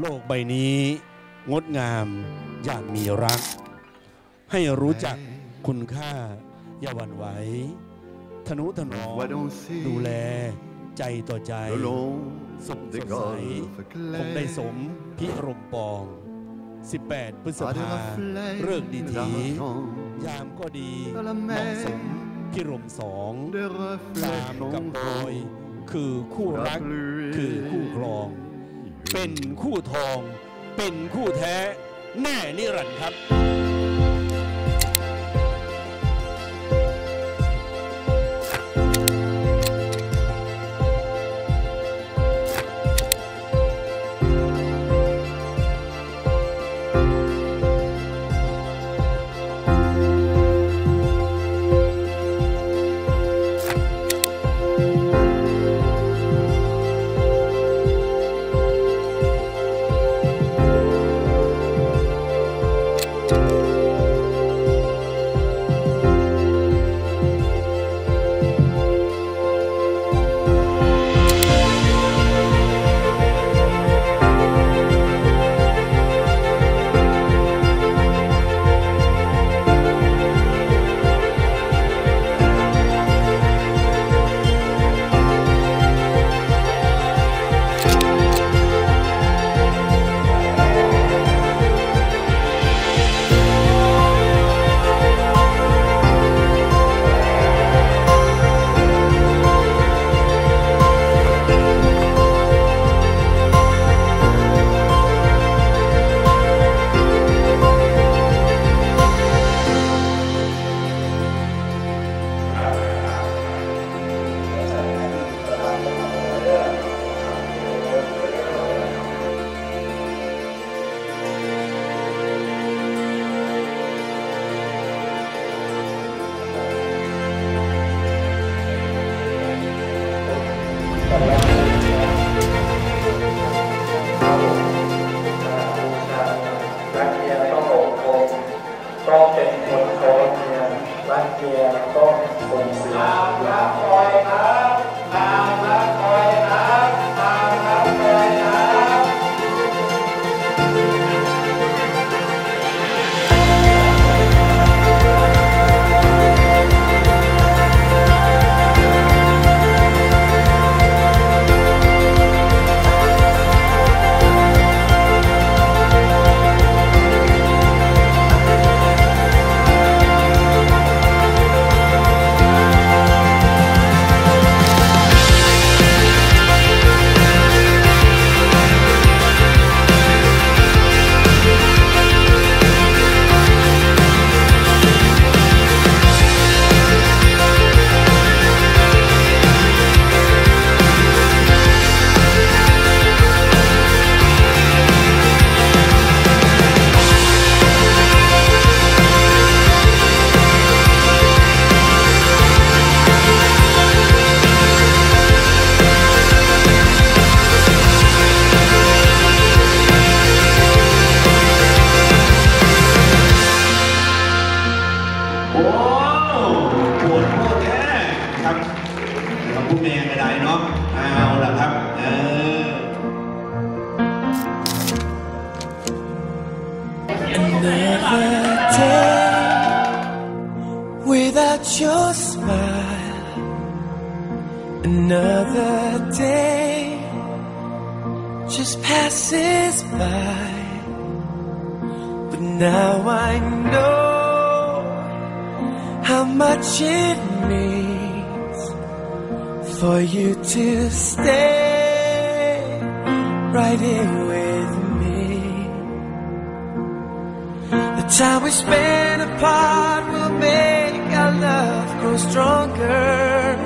โลกใบนี้ งดงามอย่างมีรัก ให้รู้จักคุณค่าอย่าหวั่นไหวทนุถนอมดูแลใจต่อใจสุขสดใสคงได้สมพิรมปอง 18 พฤษภา reflets เลิกดีถียามก็ดีเหมาะสมพิรมสอง des ตามกับโปรยคือคู่รักคือคู่ครอง เป็นคู่ทอง เป็นคู่แท้ แน่นิรันดร์ครับ your smile. Another day just passes by. But now I know how much it means for you to stay right here with me. The time we spend apart will make love grow stronger.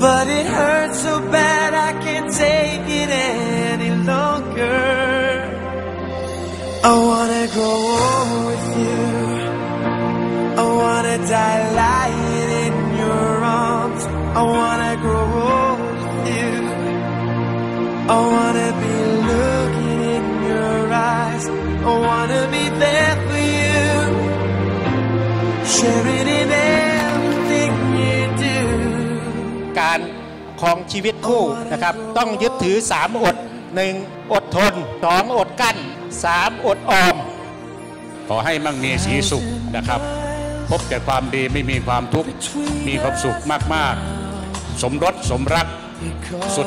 But it hurts so bad I can't take it any longer. I wanna grow old with you. I wanna die lying in your arms. I wanna การครองชีวิตคู่นะครับ ต้องยึดถือสามอดหนึ่งอดทนสองอดกั้นสามอดออม ขอให้มั่งมีสีสุขนะครับ พบแต่ความดีไม่มีความทุกข์ มีความสุขมาก ๆ สมรสสมรักสุด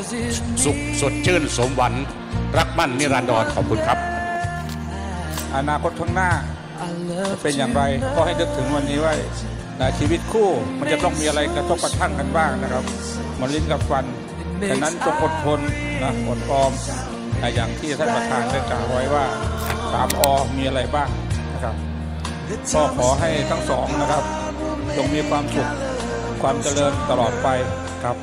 สุขสดชื่นสมหวังรักมั่นนิรันดรขอบคุณครับ อนาคตข้างหน้าจะเป็นอย่างไรก็ให้นึกถึงวันนี้ไว้ นะชีวิตคู่มันจะต้องมีอะไรกระทบกระทั่งกันบ้างนะครับ มันลิ้นกับฟันดังนั้นจงอดทนนะอดออมนะอย่างที่ท่านประธานได้กล่าวไว้ว่าสามอมีอะไรบ้างนะครับก็ขอให้ทั้งสองนะครับ จงมีความสุขความเจริญตลอดไปครับ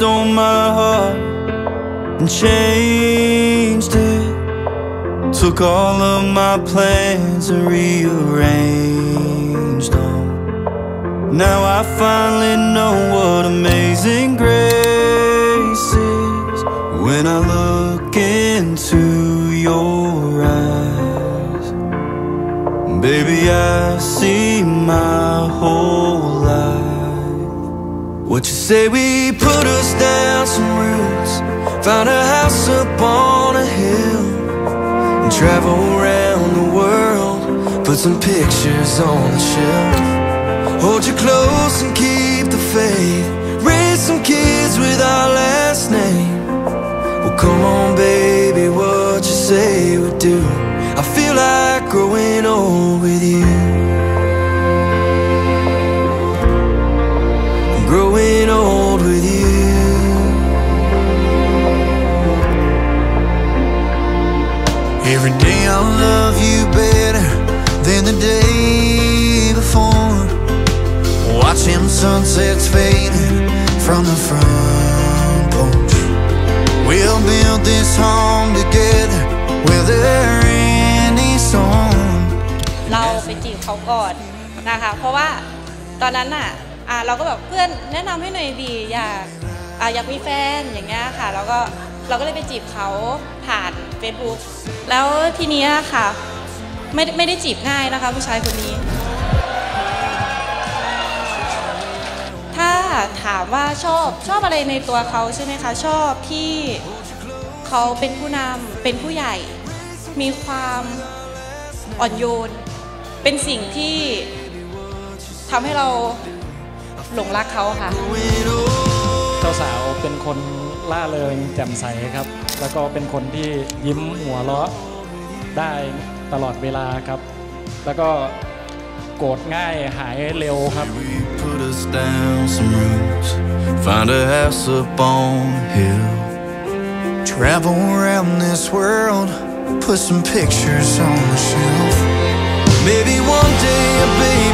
stole my heart and changed it. Took all of my plans and rearranged them. Now I finally know what amazing grace is when I look into your eyes. Baby, I see my whole. What you say we put us down some roots Found a house up on a hill And travel around the world Put some pictures on the shelf. Hold you close and keep the faith. Raise some kids with our last name. Well come on baby, what you say we do? I feel like growing old with you Every day I love you better than the day before. Watching sunsets fading from the front porch. We'll build this home together, whether any storm. เราไปจีบเขาก่อนนะคะ เพราะว่าตอนนั้นน่ะอะเราก็แบบเพื่อนแนะนำให้หน่อยดีอยากอะอยากมีแฟนอย่างเงี้ยค่ะ แล้วก็ เราก็เลยไปจีบเขาผ่าน Facebook แล้วทีเนี้ยค่ะ ไม่ไม่ได้จีบง่ายนะคะผู้ชายคนนี้ ถ้าถามว่าชอบชอบอะไรในตัวเขาใช่ไหมคะชอบที่เขาเป็นผู้นำเป็นผู้ใหญ่ มีความอ่อนโยน เป็นสิ่งที่ทำให้เราหลงรักเขาค่ะเจ้าสาวเป็นคน ล่าเริงแจ่มใสครับ แล้วก็เป็นคนที่ยิ้มหัวเราะได้ตลอดเวลาครับ แล้วก็โกรธง่ายหายเร็วครับ Put us down some roots, find a house up on a hill. Travel around this world, put some pictures on the shelf. Maybe one day our babies